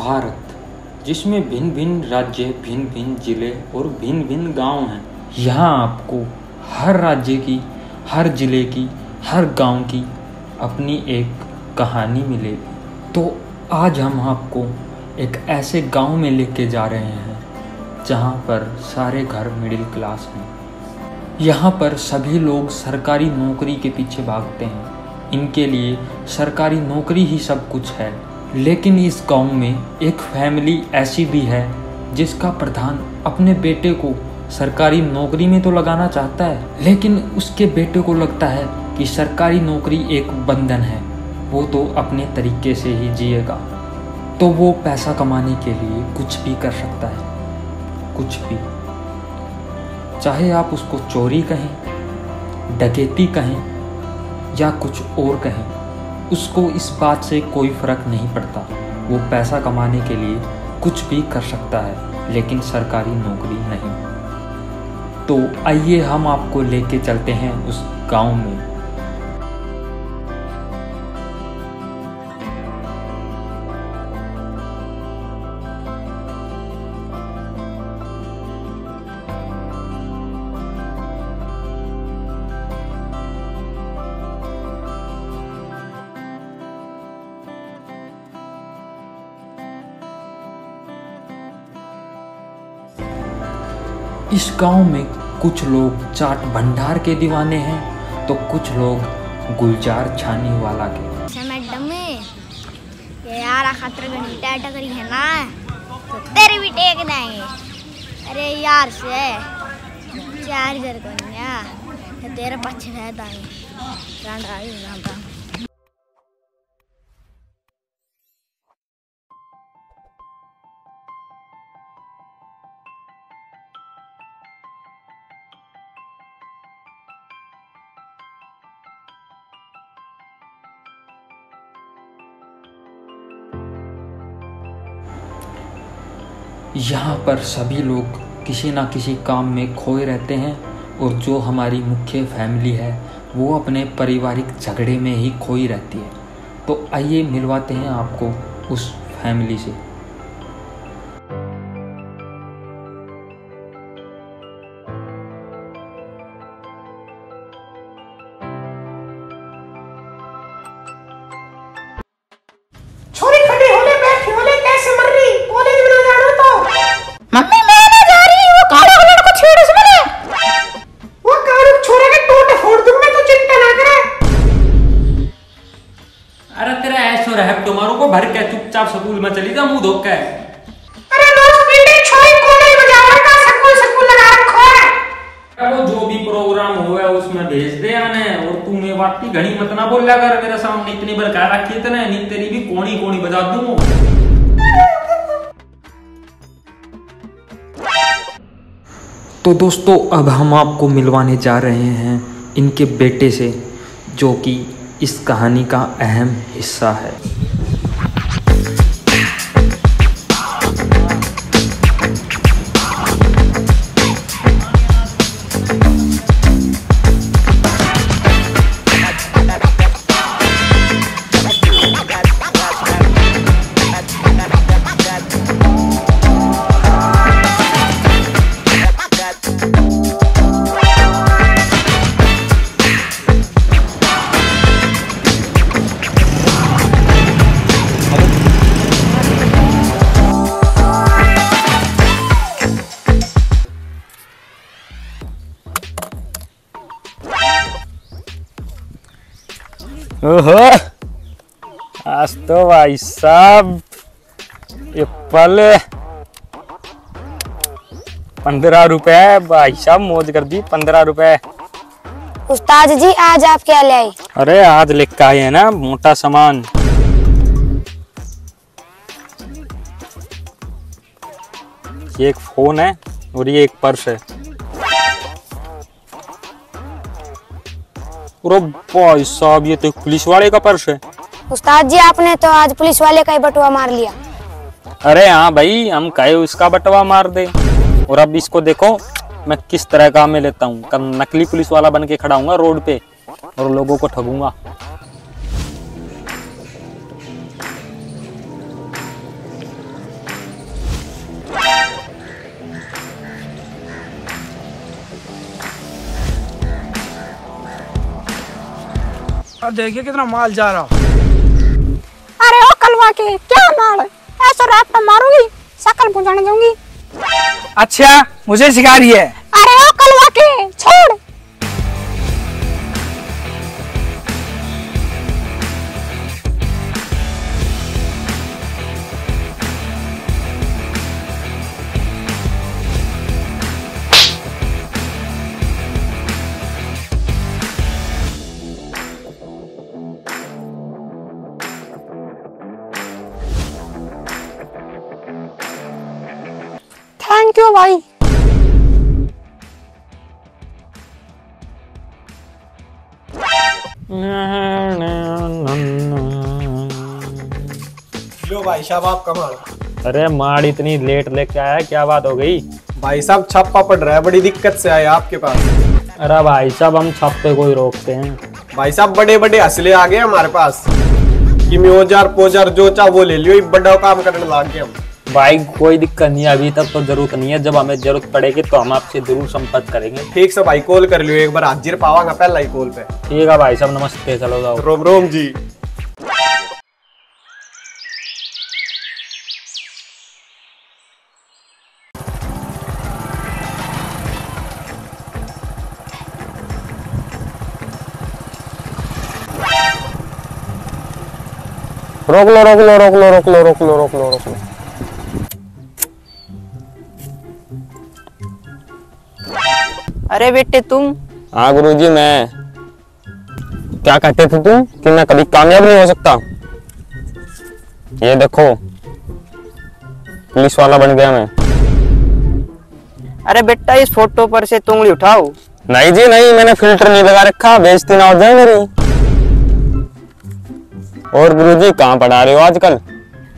भारत, जिसमें भिन्न भिन्न राज्य भिन्न भिन्न ज़िले और भिन्न भिन्न गाँव हैं। यहाँ आपको हर राज्य की, हर ज़िले की, हर गाँव की अपनी एक कहानी मिलेगी। तो आज हम आपको एक ऐसे गाँव में लेके जा रहे हैं, जहाँ पर सारे घर मिडिल क्लास हैं। यहाँ पर सभी लोग सरकारी नौकरी के पीछे भागते हैं। इनके लिए सरकारी नौकरी ही सब कुछ है। लेकिन इस गाँव में एक फैमिली ऐसी भी है, जिसका प्रधान अपने बेटे को सरकारी नौकरी में तो लगाना चाहता है, लेकिन उसके बेटे को लगता है कि सरकारी नौकरी एक बंधन है, वो तो अपने तरीके से ही जिएगा। तो वो पैसा कमाने के लिए कुछ भी कर सकता है, कुछ भी। चाहे आप उसको चोरी कहें, डकैती कहें, या कुछ और कहें उसको इस बात से कोई फ़र्क नहीं पड़ता। वो पैसा कमाने के लिए कुछ भी कर सकता है, लेकिन सरकारी नौकरी नहीं। तो आइए हम आपको लेके चलते हैं उस गाँव में। इस गाँव में कुछ लोग चाट भंडार के दीवाने हैं तो कुछ लोग गुलजार छानी वाला के। अच्छा यार है ना? तो तेरे भी टेक अरे यार से, चार घर को नहीं तेरे पक्ष है यहाँ पर सभी लोग किसी ना किसी काम में खोए रहते हैं और जो हमारी मुख्य फैमिली है, वो अपने पारिवारिक झगड़े में ही खोई रहती है। तो आइए मिलवाते हैं आपको उस फैमिली से। चुपचाप स्कूल में चली जा मुँह धोक के। अरे दोस्त पिंडी छोरी कोने बजावर का स्कूल स्कूल लगा रखो है। वो जो भी प्रोग्राम हुआ उसमें भेज दे आने और तू मैं बात की घड़ी मत ना बोल कर मेरे सामने इतनी बार कह रखी इतने नी तेरी भी कोनी कोनी बजा दूँ तो दोस्तों अब हम आपको मिलवाने जा रहे हैं इनके बेटे से जो कि इस कहानी का अहम हिस्सा है। ओहो। आज तो भाई साहब ये पल। पंद्रह रुपए भाई साहब मौज कर दी पंद्रह रुपए। उस्ताद जी आज आप क्या ले आई अरे आज लेकर आए हैं ना मोटा सामान। ये एक फ़ोन है और ये एक पर्स है। भाई साहब ये तो पुलिस वाले का पर्स है। उस्ताद जी आपने तो आज पुलिस वाले का ही बटुआ मार लिया। अरे हाँ भाई हम कहे उसका बटवा मार दे। और अब इसको देखो मैं किस तरह काम में लेता हूँ। कल नकली पुलिस वाला बन के खड़ा हूँ रोड पे और लोगों को ठगूँगा। और देखिए कितना माल जा रहा। अरे ओ कलवा के क्या माल? ऐसा रात में मारूँगी? सकल बुझाने जाऊँगी। अच्छा मुझे सिखा रही है। अरे ओ कलवा के छोड़। भाई लो भाई साहब आप कमाल अरे माड़ इतनी लेट लेके आया क्या बात हो गई? भाई साहब छापा पड़ रहा है बड़ी दिक्कत से आए आपके पास। अरे भाई साहब हम छापे को ही रोकते हैं। भाई साहब बड़े बड़े असले आ गए हमारे पास। कि मैं औज़ार पोजार जो चाह वो ले लियो ये बड़ा काम करने लग गए हम। भाई कोई दिक्कत नहीं है अभी तक तो ज़रूरत नहीं है। जब हमें ज़रूरत पड़ेगी तो हम आपसे ज़रूर संपर्क करेंगे। ठीक से भाई कॉल कर लियो एक बार। हाजिर पावांगा पहला ही कॉल पे। ठीक है भाई साहब नमस्ते चलो जाओ। रोम रोम जी। रोक लो रोक लो रोक लो रोक लो रोक लो रोक लो रोक लो। अरे बेटे तुम। हाँ गुरु जी मैं। क्या कहते थे तुम कि मैं कभी कामयाब नहीं हो सकता? ये देखो पुलिस वाला बन गया मैं। अरे बेटा इस फ़ोटो पर से तुम उंगली उठाओ। नहीं जी नहीं मैंने फ़िल्टर नहीं लगा रखा बेइज्जती ना हो जाए मेरी। और गुरुजी कहाँ पढ़ा रहे हो आजकल?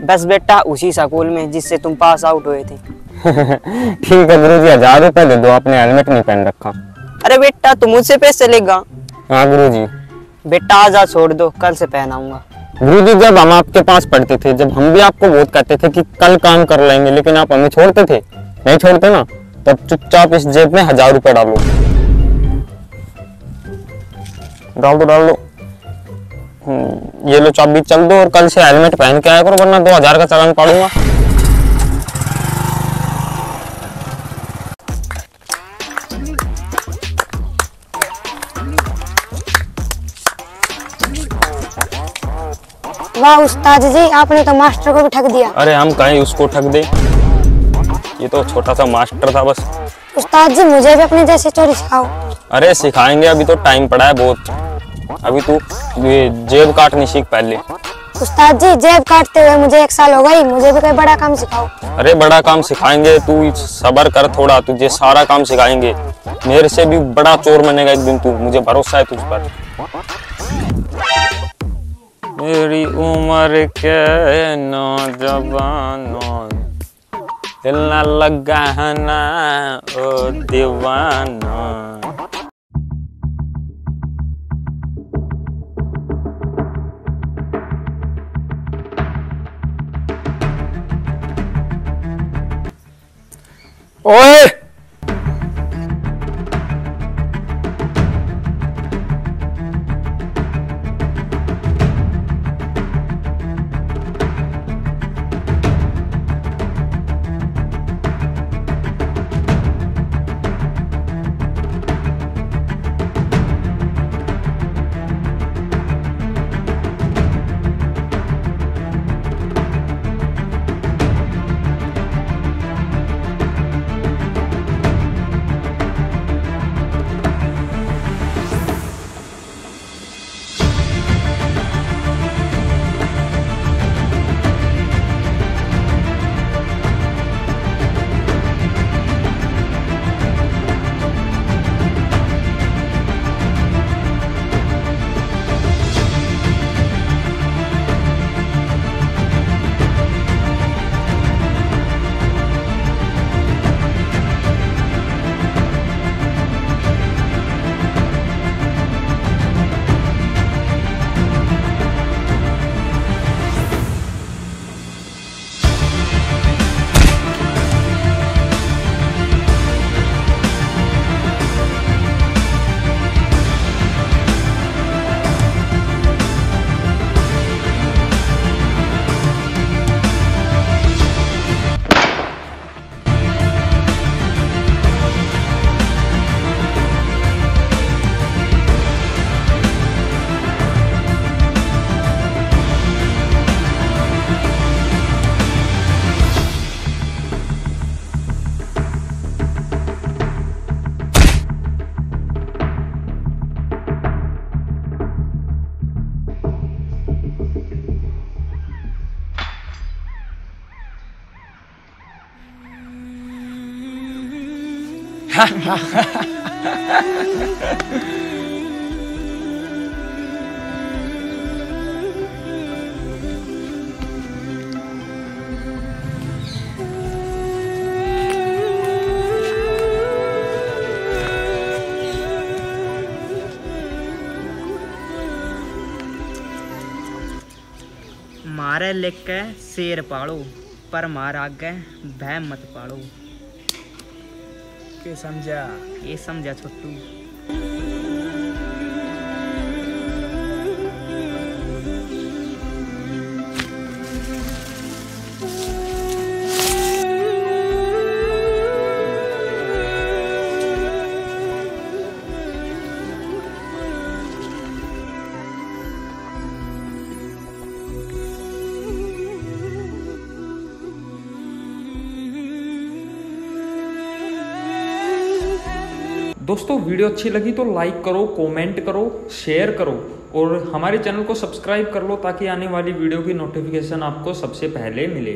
बस बेटा उसी स्कूल में जिससे तुम पास आउट हुए थे। ठीक है गुरुजी हज़ार रुपए दे दो आपने हेलमेट नहीं पहन रखा। अरे बेटा तुम मुझसे पैसे लेगा। हाँ गुरुजी। बेटा आज़ाद छोड़ दो कल से पहनाऊँगा गुरुजी जब हम आपके पास पढ़ते थे जब हम भी आपको बहुत कहते थे कि कल काम कर लेंगे लेकिन आप हमें छोड़ते थे नहीं छोड़ते ना तब चुपचाप इस जेब में हज़ार रुपए डालो। डाल दो डाल दो। हम्म, ये लो चाबी चल दो और कल से हेलमेट पहन के आया करो वरना दो हज़ार का चालान पाड़ूँगा। वाह उस्ताद जी आपने तो मास्टर को भी ठग दिया। अरे हम कहीं उसको ठग दे? ये तो छोटा सा मास्टर था बस। उस्ताद जी मुझे भी अपने जैसे चोरी सिखाओ। अरे सिखाएँगे अभी तो टाइम पड़ा है बहुत। अभी तू ये जेब काटनी सीख पहले। उस्ताद जी जेब काटते हुए मुझे एक साल हो गई मुझे भी कोई बड़ा काम सिखाओ। अरे बड़ा काम सिखाएँगे तू सबर कर थोड़ा तुझे सारा काम सिखाएँगे। मेरे से भी बड़ा चोर बनेगा एक दिन तू मुझे भरोसा है तुझ पर। मेरी उम्र के नौजवानों लगा है ना ओ दीवाना। ओए! मारे लिख के शेर पालो पर मार आगे भय मत पालो। के समझा। ये समझा छोटू। दोस्तों, वीडियो अच्छी लगी तो लाइक करो कमेंट करो शेयर करो और हमारे चैनल को सब्सक्राइब कर लो ताकि आने वाली वीडियो की नोटिफिकेशन आपको सबसे पहले मिले।